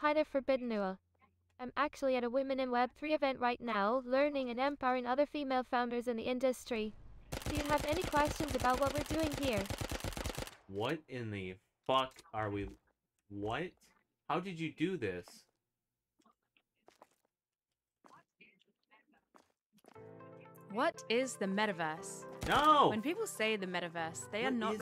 Hi there, Forbidden I'm actually at a Women in Web3 event right now, learning and empowering other female founders in the industry. Do you have any questions about what we're doing here? What in the fuck are we... What? How did you do this? What is the metaverse? No! When people say the metaverse, they are not